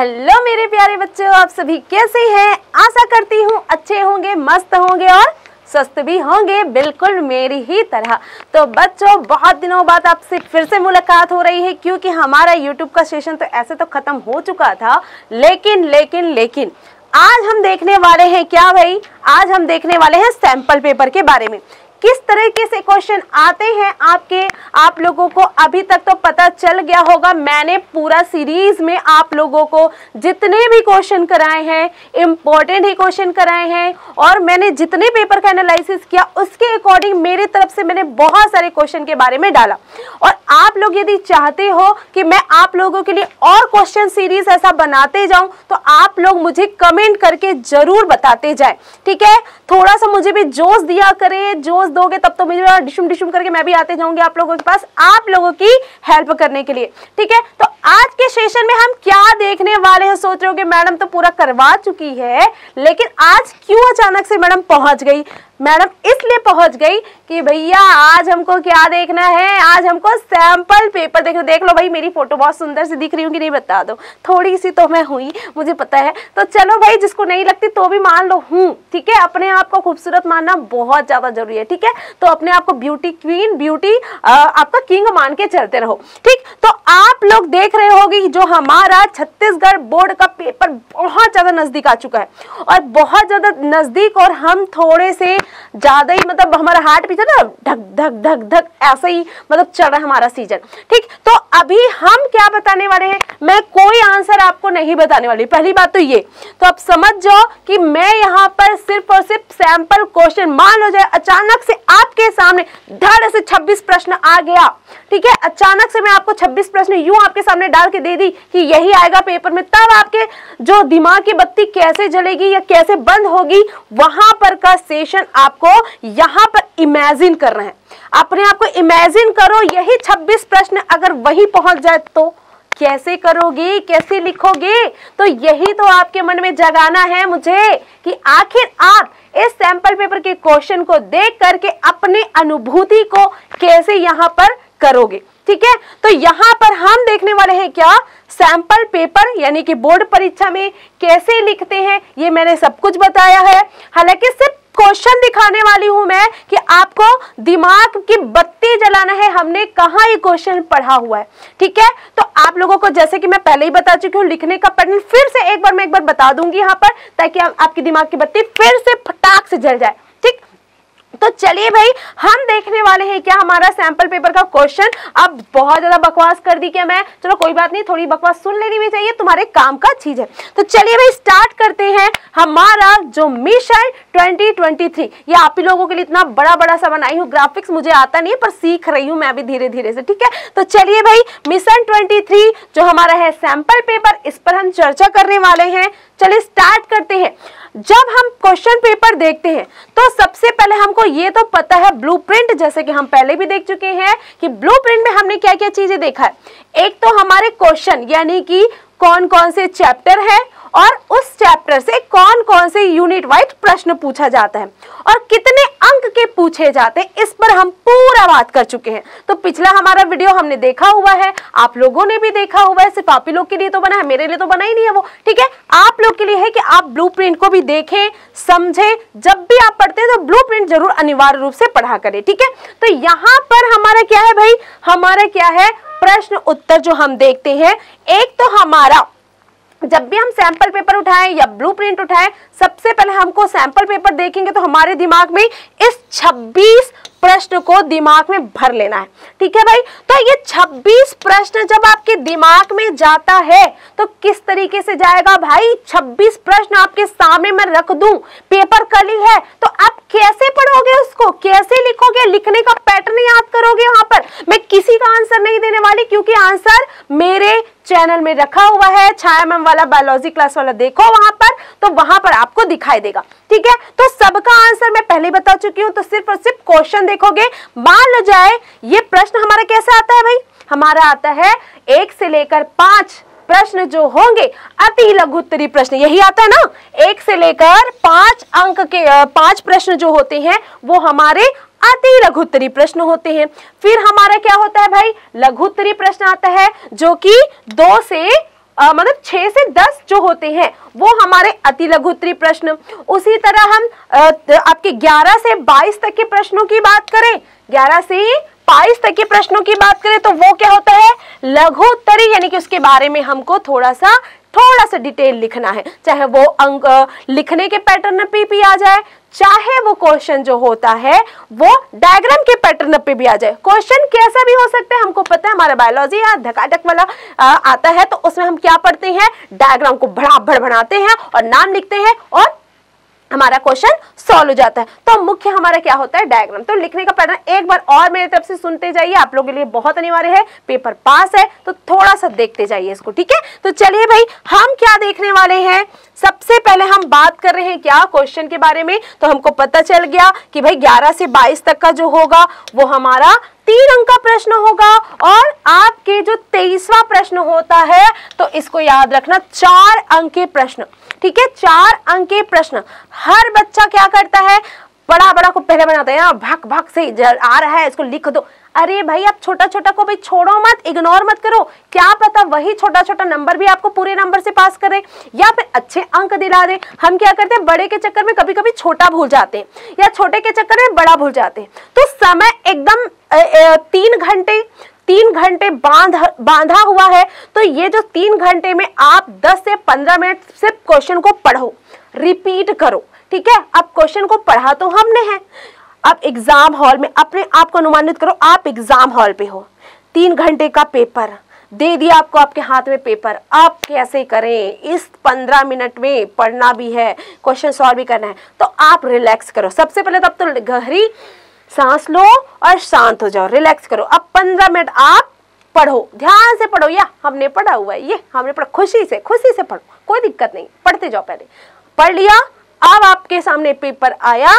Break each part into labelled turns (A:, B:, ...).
A: Hello मेरे प्यारे बच्चों, आप सभी कैसे हैं? आशा करती हूँ अच्छे होंगे, मस्त होंगे और स्वस्थ भी होंगे, बिल्कुल मेरी ही तरह। तो बच्चों, बहुत दिनों बाद आपसे फिर से मुलाकात हो रही है, क्योंकि हमारा यूट्यूब का सेशन तो ऐसे तो खत्म हो चुका था। लेकिन लेकिन लेकिन, आज हम देखने वाले हैं क्या भाई? आज हम देखने वाले हैं सैंपल पेपर के बारे में। किस तरीके से क्वेश्चन आते हैं आपके, आप लोगों को अभी तक तो पता चल गया होगा, मैंने पूरा सीरीज़ में आप लोगों को जितने भी क्वेश्चन कराए हैं इम्पोर्टेंट ही क्वेश्चन कराए हैं, और मैंने जितने पेपर का एनालिसिस किया, उसके अकॉर्डिंग मेरी तरफ़ से मैंने बहुत सारे क्वेश्चन के बारे में डाला। और आप लोग यदि चाहते हो कि मैं आप लोगों के लिए और क्वेश्चन सीरीज़ ऐसा बनाते जाऊँ तो आप लोग मुझे कमेंट करके ज़रूर बताते जाए। ठीक है? थोड़ा सा मुझे भी जोश दिया करें, जोश दोगे, तब तो मुझे डिशुम डिशुम करके मैं भी आते जाऊँगी आप लोगों के पास, आप लोगों की हेल्प करने के लिए। ठीक है? तो आज के सेशन में हम क्या देखने वाले हैं, सोच रहे हो मैडम तो पूरा करवा चुकी है, लेकिन आज क्यों अचानक से मैडम पहुँच गई? मैडम इसलिए पहुँच गई कि भैया, आज हमको क्या देखना है? आज हमको सैंपल पेपर देखना देख लो भाई, मेरी फ़ोटो बहुत सुंदर सी दिख रही हूँ कि नहीं बता दो। थोड़ी सी तो मैं हुई, मुझे पता है। तो चलो भाई, जिसको नहीं लगती तो भी मान लो हूँ, ठीक है? अपने आप को खूबसूरत मानना बहुत ज़्यादा ज़रूरी है, ठीक है? तो अपने आप को ब्यूटी क्वीन ब्यूटी आपका किंग मान के चलते रहो, ठीक? तो आप लोग देख रहे होगे जो हमारा छत्तीसगढ़ बोर्ड का पेपर बहुत ज़्यादा नज़दीक आ चुका है। और बहुत ज़्यादा नज़दीक और हम थोड़े से ज़्यादा ही मतलब हमारा हार्ट पीछे ना, धक धक धक धक, ऐसे ही मतलब चल रहा है हमारा सीज़न ठीक? तो अभी हम क्या बताने वाले हैं? मैं कोई आंसर आपको नहीं बताने वाली। पहली बात तो ये। तो आप समझ जाओ कि मैं यहाँ पर सिर्फ़ और सिर्फ़ सैंपल क्वेश्चन मान लो जाए, अचानक से आपके सामने धड़ से 26 प्रश्न आ गया। ठीक है? अचानक से मैं आपको 26 प्रश्न यूँ आपके सामने डाल के दे दी कि यही आएगा पेपर में। तब आपके जो दिमाग की बत्ती कैसे जलेगी या कैसे बंद होगी, वहाँ पर का सेशन आपको यहाँ पर इमेजिन कर रहे हैं। अपने आप को इमेजिन करो, यही 26 प्रश्न अगर वही पहुँच जाए तो। कैसे करोगे? कैसे लिखोगे? तो यही तो आपके मन में जगाना है मुझे कि आखिर आप इस सैंपल पेपर के क्वेश्चन को देख करके अपने अनुभूति को कैसे यहाँ पर करोगे? ठीक है? तो यहाँ पर हम देखने वाले हैं क्या? सैंपल पेपर यानी कि बोर्ड परीक्षा में कैसे लिखते हैं, ये मैंने सब कुछ बताया है। हालाँकि सिर्फ़ क्वेश्चन दिखाने वाली हूँ मैं कि आपको दिमाग की बत्ती जलाना है हमने कहा ये क्वेश्चन पढ़ा हुआ है ठीक है? तो आप लोगों को जैसे कि मैं पहले ही बता चुकी हूँ लिखने का पैटर्न फिर से एक बार मैं एक बार बता दूँगी यहाँ पर ताकि आप, आपकी दिमाग की बत्ती फिर से फटाक से जल जाए ठीक? तो चलिए भाई, हम देखने वाले हैं क्या हमारा सैंपल पेपर का क्वेश्चन अब बहुत ज़्यादा बकवास कर दी क्या मैं? चलो कोई बात नहीं, थोड़ी बकवास सुन लेनी भी चाहिए, तुम्हारे काम का चीज़ है। तो चलिए भाई स्टार्ट करते हैं हमारा जो मिशन 2023 ये आप ही लोगों के लिए इतना बड़ा बड़ा सा बनाई हूँ ग्राफिक्स मुझे आता नहीं पर सीख रही हूँ मैं भी धीरे धीरे से, ठीक है? तो चलिए भाई मिशन ट्वेंटी जो हमारा है सैंपल पेपर इस पर हम चर्चा करने वाले हैं। चलिए स्टार्ट करते हैं। जब हम क्वेश्चन पेपर देखते हैं तो सबसे पहले हमको ये तो पता है ब्लूप्रिंट जैसे कि हम पहले भी देख चुके हैं कि ब्लूप्रिंट में हमने क्या क्या चीज़ें देखा है। एक तो हमारे क्वेश्चन यानी कि कौन कौन से चैप्टर है और उस चैप्टर से कौन कौन से यूनिट वाइज प्रश्न पूछा जाता है और कितने अंक के पूछे जाते हैं, इस पर हम पूरा बात कर चुके हैं। तो पिछला हमारा वीडियो हमने देखा हुआ है, आप लोगों ने भी देखा हुआ है, सिर्फ़ आप ही लोग के लिए तो बना है, मेरे लिए तो बना ही नहीं है वो, ठीक है? आप लोग के लिए है कि आप ब्लू को भी देखें, समझे, जब भी आप पढ़ते हैं तो ब्लू ज़रूर अनिवार्य रूप से पढ़ा करें, ठीक है? तो यहाँ पर हमारा क्या है भाई? हमारा क्या है? प्रश्न उत्तर जो हम देखते हैं, एक तो हमारा जब भी हम सैंपल पेपर उठाएँ या ब्लूप्रिंट उठाएँ, सबसे पहले हमको सैंपल पेपर देखेंगे तो हमारे दिमाग में इस 26 प्रश्न को दिमाग में भर लेना है। ठीक है भाई? तो ये 26 प्रश्न जब आपके दिमाग में जाता है तो किस तरीके से जाएगा भाई? 26 प्रश्न आपके सामने मैं रख दूँ पेपर कली है तो आप कैसे पढ़ोगे उसको? कैसे लिखोगे? लिखने का पैटर्न याद करोगे वहाँ पर? मैं किसी का आंसर नहीं देने वाली, क्योंकि आंसर मेरे चैनल में रखा हुआ है, छाया मैम वाला बायोलॉजी क्लास वाला देखो वहाँ पर तो वहाँ पर आपको दिखाई देगा, ठीक है? तो सबका आंसर मैं पहले बता चुकी हूँ तो सिर्फ़ और सिर्फ़ क्वेश्चन देखोगे, मान लो जाए, ये प्रश्न हमारा कैसा आता है भाई? हमारा आता है, एक से लेकर पाँच प्रश्न जो होंगे, अति लघुत्तरी प्रश्न, यही आता है ना? एक से लेकर पाँच अंक के पाँच प्रश्न जो होते हैं, वो हमारे अति लघुत्तरी प्रश्न होते हैं। फिर हमारा क्या होता है भाई? लघुत्तरी प्रश्न आता है जो कि दो से मतलब छह से दस जो होते हैं, वो हमारे अति लघुत्री प्रश्न। उसी तरह हम आपके ग्यारह से बाईस तक के प्रश्नों की बात करें, ग्यारह से बाईस तक के प्रश्नों की बात करें तो वो क्या होता है? लघुत्तरी, यानी कि उसके बारे में हमको थोड़ा सा थोड़ा सा डिटेल लिखना है। चाहे वो अंक लिखने के पैटर्न पे भी आ जाए चाहे वो क्वेश्चन जो होता है वो डायग्राम के पैटर्न पे भी आ जाए। क्वेश्चन कैसा भी हो सकता है हमको पता है हमारा बायोलॉजी या धकाधक वाला आ, आता है तो उसमें हम क्या पढ़ते हैं? डायग्राम को बड़ा भड़ बनाते हैं और नाम लिखते हैं और हमारा क्वेश्चन सॉल्व हो जाता है। तो मुख्य हमारा क्या होता है? डायग्राम। तो लिखने का पैटर्न एक बार और मेरी तरफ़ से सुनते जाइए। आप लोगों के लिए बहुत अनिवार्य है। पेपर पास है तो थोड़ा सा देखते जाइए इसको, ठीक है? तो चलिए भाई, हम क्या देखने वाले हैं? सबसे पहले हम बात कर रहे हैं क्या क्वेश्चन के बारे में? तो हमको पता चल गया कि भाई 11 से 22 तक का जो होगा, वो हमारा तीन अंक का प्रश्न होगा और आपके जो तेईसवा प्रश्न होता है तो इसको याद रखना, चार अंक के प्रश्न। ठीक है? चार अंक के प्रश्न। हर बच्चा क्या करता है? बड़ा बड़ा को पहले बनाते हैं। भक भक से आ रहा है, इसको लिख दो। अरे भाई, आप छोटा छोटा को भाई छोड़ो मत इग्नोर मत करो। क्या पता वही छोटा छोटा नंबर भी आपको पूरे नंबर से पास करे, या फिर अच्छे अंक दिला दे। हम क्या करते हैं, बड़े के चक्कर में कभी कभी छोटा भूल जाते हैं, या छोटे के चक्कर में बड़ा भूल जाते हैं। तो समय एकदम तीन घंटे तीन घंटे बाँध, बांधा हुआ है। तो ये जो तीन घंटे में आप 10 से 15 मिनट सिर्फ़ क्वेश्चन को पढ़ो। रिपीट करो, ठीक है? अब क्वेश्चन को पढ़ा तो हमने है। अब एग्ज़ाम हॉल में अपने आप को अनुमानित करो, आप एग्ज़ाम हॉल पे हो। तीन घंटे का पेपर दे दिया आपको आपके हाथ में पेपर आप कैसे करें? इस पंद्रह मिनट में पढ़ना भी है क्वेश्चन सॉल्व भी करना है। तो आप रिलैक्स करो। सबसे पहले तब तो गहरी सांस लो और शांत हो जाओ। रिलैक्स करो। अब पंद्रह मिनट आप पढ़ो। ध्यान से पढ़ो। या, हमने पढ़ा हुआ है। ये, हमने पढ़ा। खुशी से खुशी से पढ़ो। कोई दिक्कत नहीं। पढ़ते जाओ पहले। पढ़ लिया। अब आपके सामने पेपर आया।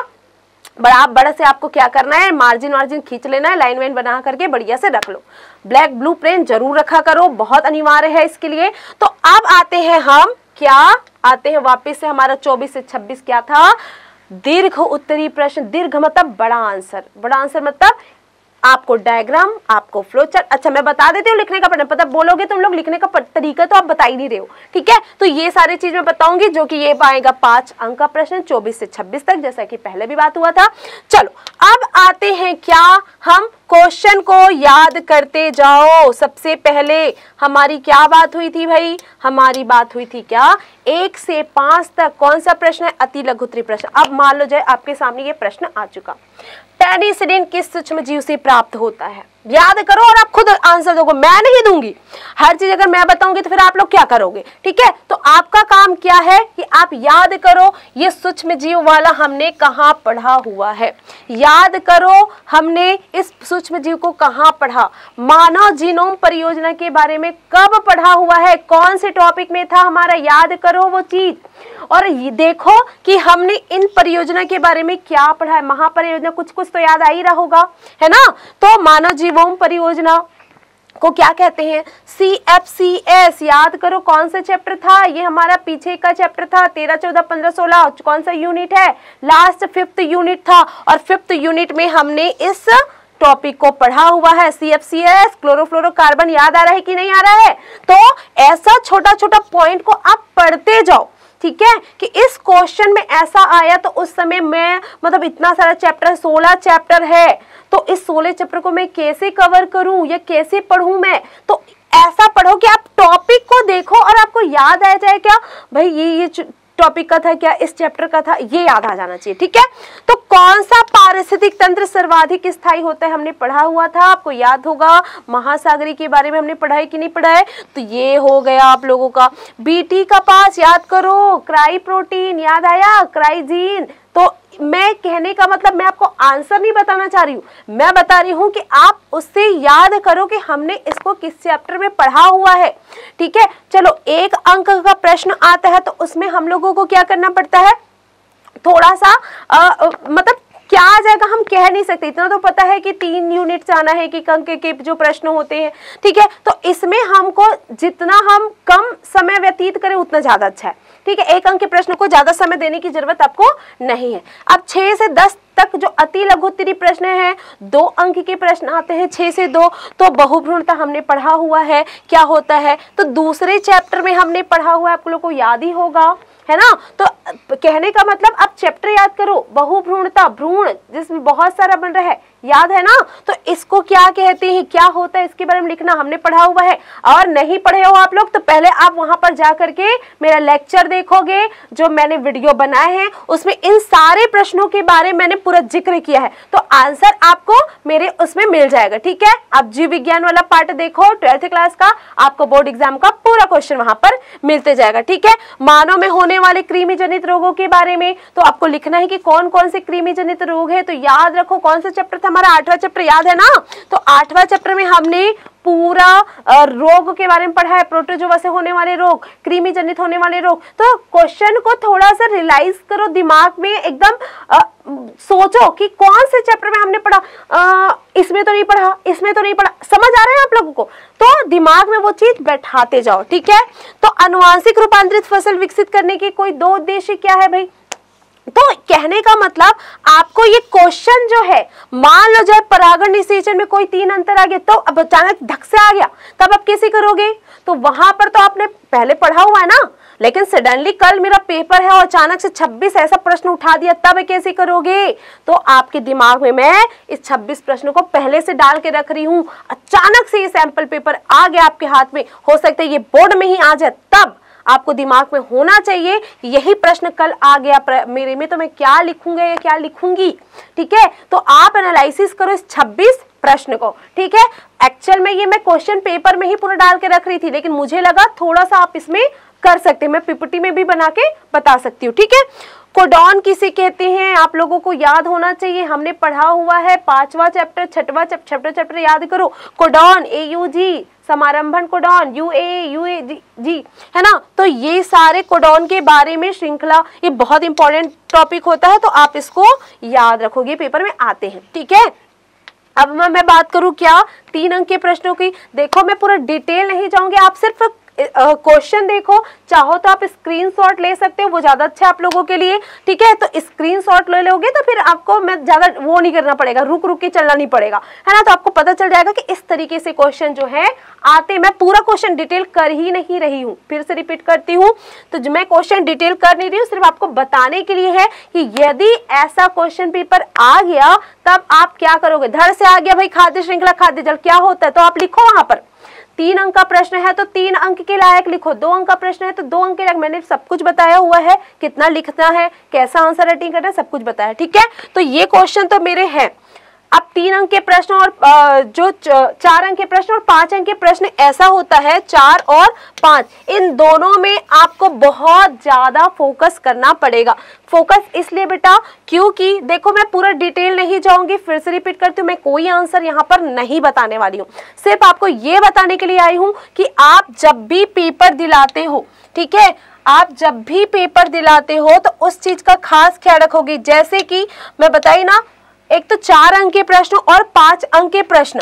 A: बड़ा बड़ा से आपको क्या करना है? मार्जिन वार्जिन खींच लेना है लाइन वाइन बना करके बढ़िया से रख लो। ब्लैक ब्लू प्रिंट ज़रूर रखा करो, बहुत अनिवार्य है इसके लिए। तो अब आते हैं हम, क्या? आते हैं वापस से हमारा 24 से 26 क्या था? दीर्घ उत्तरी प्रश्न, दीर्घ मतलब बड़ा आंसर बड़ा आंसर मतलब आपको डायग्राम आपको फ्लोचार्ट अच्छा मैं बता देती हूँ लिखने का पता, बोलोगे तुम लोग लिखने का तरीका तो आप बता ही नहीं रहे हो, ठीक है? तो ये सारी चीज़ मैं बताऊँगी जो कि ये पाएगा पाँच अंक का प्रश्न, चौबीस से छब्बीस तक, जैसा कि पहले भी बात हुआ था। चलो, अब आते हैं क्या हम क्वेश्चन को याद करते जाओ। सबसे पहले हमारी क्या बात हुई थी भाई? हमारी बात हुई थी क्या? एक से पाँच तक कौन सा प्रश्न है? अति लघुत्री प्रश्न। अब मान लो जाए आपके सामने ये प्रश्न आ चुका। पेनिसिलिन किस सूक्ष्म जीव से प्राप्त होता है? याद करो और आप खुद आंसर दोगे, मैं नहीं दूँगी। हर चीज़ अगर मैं बताऊँगी तो फिर आप लोग क्या करोगे, ठीक है? तो आपका काम क्या है कि आप याद करो, ये सूक्ष्म जीव वाला हमने कहाँ पढ़ा हुआ है। याद करो, हमने इस सूक्ष्म जीव को कहाँ पढ़ा। मानव जीनोम परियोजना के बारे में कब पढ़ा हुआ है? कौन से टॉपिक में था हमारा? याद करो वो चीज़। और ये देखो कि हमने इन परियोजना के बारे में क्या पढ़ा है। महापरियोजना कुछ कुछ तो याद आ ही रहा होगा, है ना? तो मानव जीवोम परियोजना को क्या कहते हैं? सी एफ़ सी एस याद करो कौन सा चैप्टर था? ये हमारा पीछे का चैप्टर था, तेरह, चौदह, पंद्रह, सोलह, कौन सा यूनिट है? लास्ट फिफ्थ यूनिट था और फिफ्थ यूनिट में हमने इस टॉपिक को पढ़ा हुआ है। C F C S chlorofluorocarbon याद आ रहा है कि नहीं आ रहा है? तो ऐसा छोटा छोटा पॉइंट को आप पढ़ते जाओ। ठीक है? कि इस क्वेश्चन में ऐसा आया तो उस समय मैं मतलब इतना सारा चैप्टर सोलह चैप्टर है। तो इस सोलह चैप्टर को मैं कैसे कवर करूँ या कैसे पढ़ू मैं? तो ऐसा पढ़ो कि आप टॉपिक को देखो और आपको याद आ जाए क्या, भाई, ये ये टॉपिक का था क्या, इस चैप्टर का था, ये याद आ जाना चाहिए, ठीक है? तो कौन सा पारिस्थितिक तंत्र सर्वाधिक स्थायी होता है, हमने पढ़ा हुआ था, आपको याद होगा, महासागरी के बारे में हमने पढ़ाई कि नहीं पढ़ा है तो ये हो गया आप लोगों का। बीटी का पास याद करो क्राई प्रोटीन याद आया? क्राइजीन मैं कहने का मतलब मैं आपको आंसर नहीं बताना चाह रही हूँ। मैं बता रही हूँ कि आप उससे याद करो कि हमने इसको किस चैप्टर में पढ़ा हुआ है। ठीक है? चलो एक अंक का प्रश्न आता है तो उसमें हम लोगों को क्या करना पड़ता है? थोड़ा सा आ, मतलब क्या आ जाएगा हम कह नहीं सकते। इतना तो पता है कि तीन यूनिट जाना है कि अंक के जो प्रश्न होते हैं। ठीक है? तो इसमें हमको जितना हम कम समय व्यतीत करें उतना ज़्यादा अच्छा है। ठीक है, एक अंक के प्रश्न को ज़्यादा समय देने की ज़रूरत आपको नहीं है। अब छह से दस तक जो अति लघुत्तरी प्रश्न है, दो अंक के प्रश्न आते हैं, छह से दो तो बहुभ्रूणता हमने पढ़ा हुआ है, क्या होता है? तो दूसरे चैप्टर में हमने पढ़ा हुआ है, आप लोग को याद ही होगा, है ना? तो कहने का मतलब आप चैप्टर याद करो बहुभ्रूणता भ्रूण, जिसमें बहुत सारा बन रहा है याद है ना? तो इसको क्या कहते हैं? क्या होता है? इसके बारे में लिखना हमने पढ़ा हुआ है। और नहीं पढ़े हो आप लोग तो पहले आप वहाँ पर जा करके मेरा लेक्चर देखोगे, जो मैंने वीडियो बनाए हैं। उसमें इन सारे प्रश्नों के बारे में मैंने पूरा ज़िक्र किया है। तो आंसर आपको मेरे उसमें मिल जाएगा, ठीक है? आप जीव विज्ञान वाला पार्ट देखो ट्वेल्थ क्लास का, आपको बोर्ड एग्ज़ाम का पूरा क्वेश्चन वहाँ पर मिलते जाएगा, ठीक है? मानव में होने वाले कृमि जनित रोगों के बारे में तो आपको लिखना है कि कौन कौन से कृमि जनित रोग है तो याद रखो कौन सा चैप्टर था? हमारा आठवां चैप्टर याद है ना? तो आठवां चैप्टर में हमने पूरा रोग के बारे में पढ़ा है प्रोटोजोवा से होने वाले रोग कृमि जनित होने वाले रोग। तो क्वेश्चन को थोड़ा सा रियलाइज़ करो दिमाग में, एकदम सोचो कि कौन से चैप्टर में हमने पढ़ा। इसमें तो नहीं पढ़ा, इसमें तो नहीं पढ़ा। समझ आ रहा है आप लोगों को? तो दिमाग में वो चीज़ बैठाते जाओ, ठीक है? तो अनुवांशिक रूपांतरित फ़सल विकसित करने के कोई दो उद्देश्य क्या है भाई? तो कहने का मतलब आपको ये क्वेश्चन जो है मान लो जब परागण निषेचन में कोई तीन अंतर आ गया तो अब अचानक धक से आ गया। तब आप कैसे करोगे? तो वहाँ पर तो आपने पहले पढ़ा हुआ है ना, लेकिन सडनली कल मेरा पेपर है और अचानक से 26 ऐसा प्रश्न उठा दिया, तब कैसे करोगे? तो आपके दिमाग में मैं इस 26 प्रश्नों को पहले से डाल के रख रही हूँ। अचानक से ये सैंपल पेपर आ गया आपके हाथ में। हो सकता है ये बोर्ड में ही आ जाए, तब आपको दिमाग में होना चाहिए। यही प्रश्न कल आ गया मेरे में तो मैं क्या लिखूँगा या क्या लिखूँगी? ठीक है? तो आप एनालिसिस करो इस 26 प्रश्न को। ठीक है? एक्चुअल में ये मैं क्वेश्चन पेपर में ही पूरा डाल के रख रही थी, लेकिन मुझे लगा थोड़ा सा आप इसमें कर सकते हैं। मैं पिपटी में भी बना के बता सकती हूँ। ठीक है? कोडॉन किसे कहते हैं? आप लोगों को याद होना चाहिए। हमने पढ़ा हुआ है, पांचवा चैप्टर छठवा चैप्टर चैप्टर याद करो। Codon A U G समारंभन codon U A U A G, G है ना? तो ये सारे कोडॉन के बारे में श्रृंखला ये बहुत इंपॉर्टेंट टॉपिक होता है तो आप इसको याद रखोगे पेपर में आते हैं ठीक है? अब मैं मैं बात करूँ क्या? तीन अंक के प्रश्नों की। देखो मैं पूरा डिटेल नहीं जाऊँगी आप सिर्फ़ क्वेश्चन देखो, चाहो तो आप स्क्रीनशॉट ले सकते हो, वो ज़्यादा अच्छा आप लोगों के लिए, ठीक है? तो स्क्रीनशॉट ले लोगे तो फिर आपको मैं ज़्यादा वो नहीं करना पड़ेगा रुक रुक के चलना नहीं पड़ेगा, है ना? तो आपको पता चल जाएगा कि इस तरीके से क्वेश्चन जो है, आते, मैं पूरा क्वेश्चन डिटेल कर ही नहीं रही हूँ, फिर से रिपीट करती हूँ तो मैं क्वेश्चन डिटेल कर नहीं रही हूँ, सिर्फ़ आपको बताने के लिए है कि यदि ऐसा क्वेश्चन पेपर आ गया, तब आप क्या करोगे? धड़ से आ गया भाई, खाद्य श्रृंखला, खाद्य जल, क्या होता है? तो आप लिखो वहाँ पर। तीन अंक का प्रश्न है तो तीन अंक के लायक लिखो। दो अंक का प्रश्न है तो दो अंक के लायक। मैंने सब कुछ बताया हुआ है, कितना लिखना है, कैसा आंसर राइटिंग करना है, सब कुछ बताया, ठीक है? तो ये क्वेश्चन तो मेरे हैं। अब तीन अंक के प्रश्न और जो चार अंक के प्रश्न और पाँच अंक के प्रश्न, ऐसा होता है, चार और पाँच। इन दोनों में आपको बहुत ज़्यादा फोकस करना पड़ेगा। फोकस इसलिए बेटा, क्योंकि देखो, मैं पूरा डिटेल नहीं जाऊँगी, फिर से रिपीट करती हूँ, मैं कोई आंसर यहाँ पर नहीं बताने वाली हूँ। सिर्फ़ आपको ये बताने के लिए आई हूँ कि आप जब भी पेपर दिलाते हो, ठीक है, आप जब भी पेपर दिलाते हो तो उस चीज़ का खास ख्याल रखोगे। जैसे कि मैं बताई ना एक तो चार अंक के प्रश्न और पाँच अंक के प्रश्न।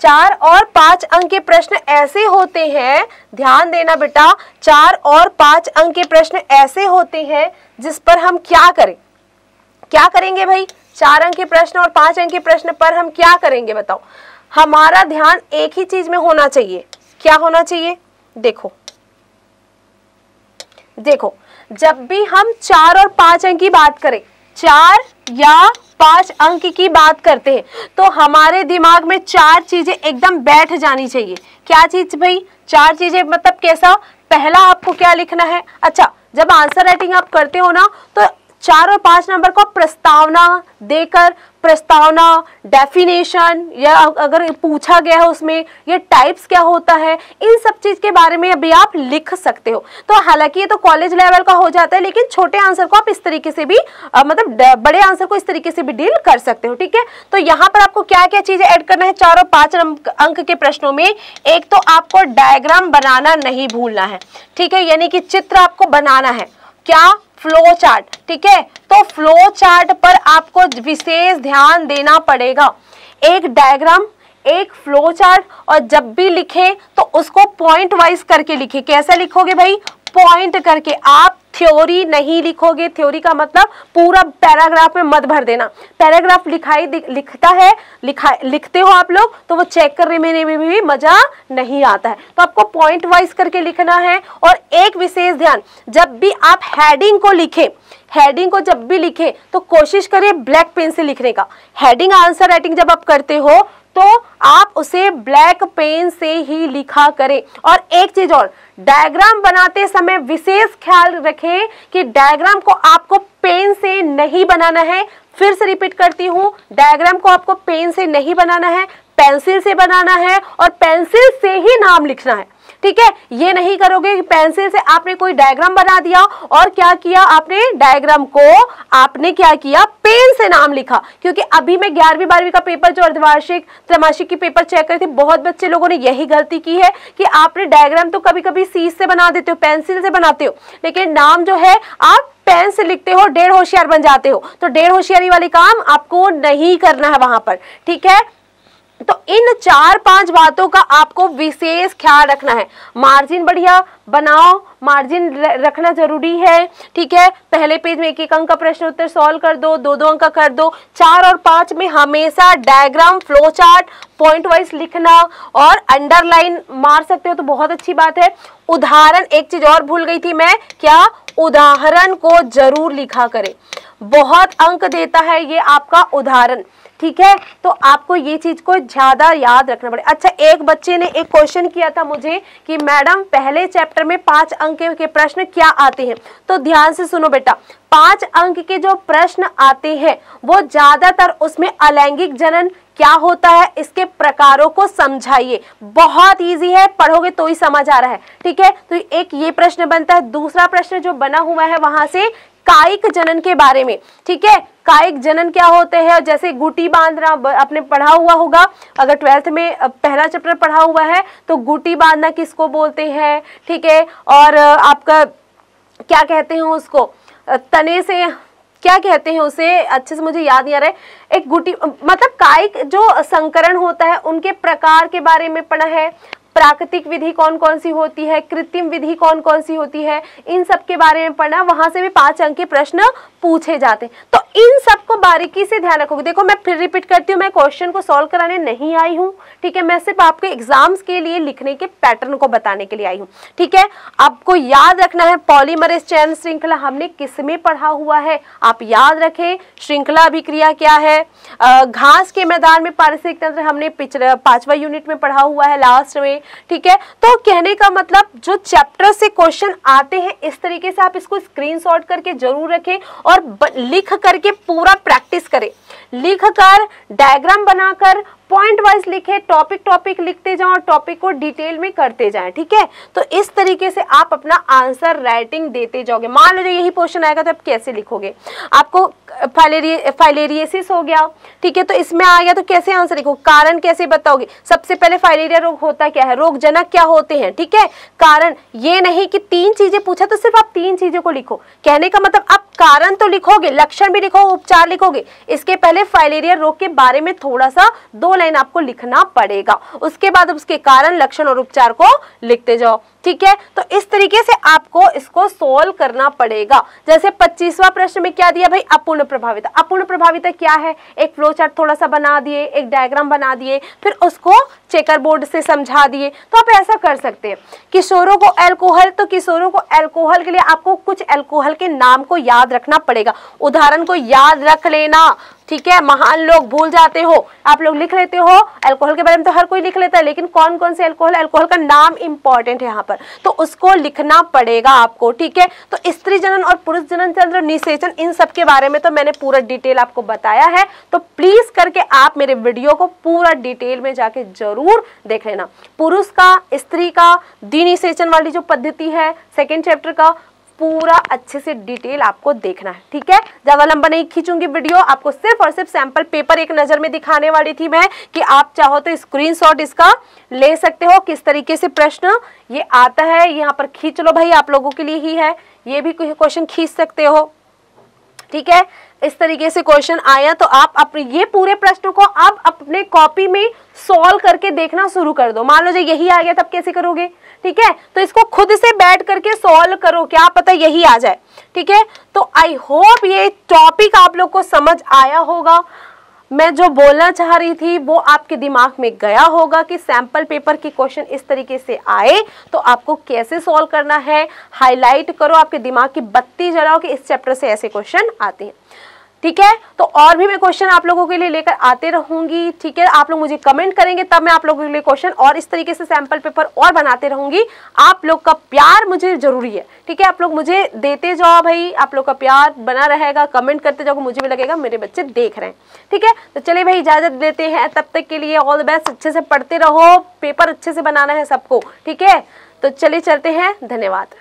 A: चार और पाँच अंक के प्रश्न ऐसे होते हैं, ध्यान देना बेटा, चार और पाँच अंक के प्रश्न ऐसे होते हैं जिस पर हम क्या करें। क्या करेंगे भाई? चार अंक के प्रश्न और पाँच अंक के प्रश्न पर हम क्या करेंगे बताओ? हमारा ध्यान एक ही चीज़ में होना चाहिए। क्या होना चाहिए? देखो। देखो, जब भी हम चार और पाँच अंक की बात करें चार या पाँच अंक की बात करते हैं तो हमारे दिमाग में चार चीज़ें एकदम बैठ जानी चाहिए। क्या चीज़ भाई? चार चीज़ें मतलब कैसा? पहला आपको क्या लिखना है? अच्छा जब आंसर राइटिंग आप करते हो ना तो चार और पाँच नंबर को प्रस्तावना देकर प्रस्तावना डेफिनेशन या अगर पूछा गया है उसमें ये टाइप्स क्या होता है इन सब चीज़ के बारे में अभी आप लिख सकते हो। तो हालाँकि ये तो कॉलेज लेवल का हो जाता है लेकिन छोटे आंसर को आप इस तरीके से भी आ, मतलब बड़े आंसर को इस तरीके से भी डील कर सकते हो ठीक है? तो यहाँ पर आपको क्या क्या चीज़ें ऐड करना है चार और पाँच अंक के प्रश्नों में एक तो आपको डायग्राम बनाना नहीं भूलना है ठीक है? यानी कि चित्र आपको बनाना है। क्या? फ्लो चार्ट ठीक है? तो फ्लो चार्ट पर आपको विशेष ध्यान देना पड़ेगा। एक डायग्राम एक फ्लो चार्ट और जब भी लिखे तो उसको पॉइंट वाइज करके लिखे। कैसे लिखोगे भाई? पॉइंट करके। आप थ्योरी नहीं लिखोगे थ्योरी का मतलब पूरा पैराग्राफ में मत भर देना। पैराग्राफ लिखाई लिखता है लिखा लिखते हो आप लोग तो वो चेक करने में, में भी मज़ा नहीं आता है। तो आपको पॉइंट वाइज करके लिखना है और एक विशेष ध्यान जब भी आप हेडिंग को लिखे हेडिंग को जब भी लिखे तो कोशिश करिए ब्लैक पेन से लिखने का। हेडिंग आंसर राइटिंग जब आप करते हो तो आप उसे ब्लैक पेन से ही लिखा करें। और एक चीज़ और, डायग्राम बनाते समय विशेष ख्याल रखें कि डायग्राम को आपको पेन से नहीं बनाना है। फिर से रिपीट करती हूँ, डायग्राम को आपको पेन से नहीं बनाना है, पेंसिल से बनाना है और पेंसिल से ही नाम लिखना है। ठीक है? ये नहीं करोगे कि पेंसिल से आपने कोई डायग्राम बना दिया और क्या किया आपने? डायग्राम को आपने क्या किया? पेन से नाम लिखा। क्योंकि अभी मैं ग्यारहवीं, बारहवीं का पेपर जो अर्धवार्षिक, त्रैमासिक की पेपर चेक करी थी, बहुत बच्चे लोगों ने यही गलती की है कि आपने डायग्राम तो कभी कभी सीज से बना देते हो पेंसिल से बनाते हो, लेकिन नाम जो है, आप पेन से लिखते हो, डेढ़ होशियार बन जाते हो। तो डेढ़ होशियारी वाली काम आपको नहीं करना है वहाँ पर, ठीक है? तो इन चार पाँच बातों का आपको विशेष ख्याल रखना है। मार्जिन बढ़िया बनाओ, मार्जिन रखना ज़रूरी है, ठीक है? पहले पेज में एक एक अंक का प्रश्न उत्तर सॉल्व कर दो दो दो अंक का कर दो। चार और पाँच में हमेशा diagram flow chart point wise लिखना और अंडरलाइन मार सकते हो तो बहुत अच्छी बात है। उदाहरण, एक चीज़ और भूल गई थी मैं, क्या? उदाहरण को ज़रूर लिखा करे। बहुत अंक देता है ये आपका उदाहरण। ठीक है? तो आपको ये चीज़ को ज़्यादा याद रखना पड़ेगा अच्छा एक बच्चे ने एक क्वेश्चन किया था मुझे कि, मैडम, पहले चैप्टर में पाँच अंक के प्रश्न क्या आते हैं? तो ध्यान से सुनो बेटा, पाँच अंक के जो प्रश्न आते हैं, वो ज़्यादातर उसमें अलैंगिक जनन क्या होता है, इसके प्रकारों को समझाइए। बहुत इजी है, पढ़ोगे तो ही समझ आ रहा है, ठीक है? तो एक ये प्रश्न बनता है, दूसरा प्रश्न जो बना हुआ है वहाँ से, कायिक जनन के बारे में, ठीक है? कायिक जनन क्या होते हैं? जैसे गुटी बांधना आपने पढ़ा हुआ होगा। अगर ट्वेल्थ में पहला चैप्टर पढ़ा हुआ है तो गुटी बांधना किसको बोलते हैं? ठीक है? और आपका क्या कहते हैं उसको? तने से, क्या कहते हैं उसे? अच्छे से मुझे याद नहीं आ रहा है। एक गुटी मतलब कायिक जो संकरण होता है, उनके प्रकार के बारे में पढ़ा है। प्राकृतिक विधि कौन कौन सी होती है? कृत्रिम विधि कौन कौन सी होती है? इन सब के बारे में पढ़ना। वहाँ से भी पाँच अंक के प्रश्न पूछे जाते हैं। तो इन सबको बारीकी से ध्यान रखोगे। देखो, मैं फिर रिपीट करती हूँ, मैं क्वेश्चन को सॉल्व कराने नहीं आई हूँ, ठीक है? मैं सिर्फ़ आपके एग्ज़ाम्स के लिए लिखने के पैटर्न को बताने के लिए आई हूँ, ठीक है? आपको याद रखना है पॉलीमरेज चैन श्रृंखला हमने किसमें पढ़ा हुआ है? आप याद रखें, श्रृंखला अभिक्रिया क्या है? घास के मैदान में पारिस्थितिक तंत्र हमने पिछले पांचवा यूनिट में पढ़ा हुआ है लास्ट में, ठीक है? तो कहने का मतलब जो चैप्टर से क्वेश्चन आते हैं, इस तरीके से आप इसको स्क्रीनशॉट करके ज़रूर रखें और लिख करके पूरा प्रैक्टिस करें। लिख कर डायग्राम बनाकर पॉइंट वाइज लिखे टॉपिक टॉपिक लिखते जाओ और टॉपिक को डिटेल में करते जाएँ, ठीक है? तो इस तरीके से आप अपना आंसर राइटिंग देते जाओगे। मान लो यही क्वेश्चन आएगा तो आप कैसे लिखोगे? आपको फाइलेरियसिस हो गया। ठीक है तो इसमें आ गया तो कैसे आंसर लिखो कारण कैसे बताओगे? सबसे पहले फाइलेरिया रोग होता क्या है? रोग जनक क्या होते हैं? ठीक है? कारण, ये नहीं कि तीन चीज़ें पूछा तो सिर्फ़ आप तीन चीज़ों को लिखो। कहने का मतलब आप कारण तो लिखोगे, लक्षण भी लिखो, उपचार लिखोगे। इसके पहले फाइलेरिया रोग के बारे में थोड़ा सा दो लाइन आपको लिखना पड़ेगा। उसके बाद उसके कारण, लक्षण और उपचार को लिखते जाओ। ठीक है? तो इस तरीके से आपको इसको सोल्व करना पड़ेगा। जैसे पच्चीसवा प्रश्न में क्या दिया? भाई, अपूर्ण प्रभाविता अपूर्ण प्रभाविता क्या है? एक फ्लो चार्ट थोड़ा सा बना दिए, एक डायग्राम बना दिए, फिर उसको चेकर बोर्ड से समझा दिए। तो आप ऐसा कर सकते हैं किशोरों को एल्कोहल तो किशोरों को एल्कोहल के लिए आपको कुछ एल्कोहल के नाम को याद रखना पड़ेगा। उदाहरण को याद रख लेना। ठीक है? महान लोग भूल जाते हो। आप लोग लिख लेते हो। अल्कोहल के बारे में तो हर कोई लिख लेता है, लेकिन कौन कौन से अल्कोहल? अल्कोहल का नाम इंपॉर्टेंट है यहाँ पर। तो उसको लिखना पड़ेगा आपको, ठीक है? तो स्त्री जनन और पुरुष जनन चंद्र निषेचन, इन सब के बारे में तो मैंने पूरा डिटेल आपको बताया है। तो प्लीज़ करके आप मेरे वीडियो को पूरा डिटेल में जाके ज़रूर देख लेना। पुरुष का, स्त्री का दिनिषेचन वाली जो पद्धति है सेकेंड चैप्टर का पूरा अच्छे से डिटेल आपको देखना है, ठीक है? ज़्यादा लंबा नहीं खींचूँगी वीडियो, आपको सिर्फ़ और सिर्फ़ सैंपल पेपर एक नज़र में दिखाने वाली थी मैं कि आप चाहो तो स्क्रीनशॉट इसका ले सकते हो, किस तरीके से प्रश्न, ये आता है, यहाँ पर खींच लो भाई, आप लोगों के लिए ही है, ये भी क्वेश्चन खींच सकते हो, ठीक है? इस तरीके से क्वेश्चन आया तो आप अपने, ये पूरे प्रश्न को आप अपने कॉपी में सॉल्व करके देखना शुरू कर दो। मान लो जो यही आ गया, तब कैसे करोगे? ठीक है? तो इसको खुद से बैठ करके सॉल्व करो, क्या पता यही आ जाए। ठीक है? तो आई होप ये टॉपिक आप लोग को समझ आया होगा। मैं जो बोलना चाह रही थी, वो आपके दिमाग में गया होगा कि सैंपल पेपर के क्वेश्चन इस तरीके से आए। तो आपको कैसे सॉल्व करना है? हाईलाइट करो, आपके दिमाग की बत्ती जलाओ कि इस चैप्टर से ऐसे क्वेश्चन आते हैं। ठीक है? तो और भी मैं क्वेश्चन आप लोगों के लिए लेकर आते रहूँगी, ठीक है? आप लोग मुझे कमेंट करेंगे, तब मैं आप लोगों के लिए क्वेश्चन और इस तरीके से सैंपल पेपर और बनाते रहूँगी। आप लोग का प्यार मुझे ज़रूरी है, ठीक है? आप लोग मुझे देते जाओ भाई, आप लोग का प्यार बना रहेगा कमेंट करते जाओ, मुझे भी लगेगा मेरे बच्चे देख रहे हैं, ठीक है? तो चलिए भाई, इजाज़त देते हैं, तब तक के लिए ऑल द बेस्ट अच्छे से पढ़ते रहो पेपर अच्छे से बनाना है सबको, ठीक है? तो चलिए चलते हैं, धन्यवाद।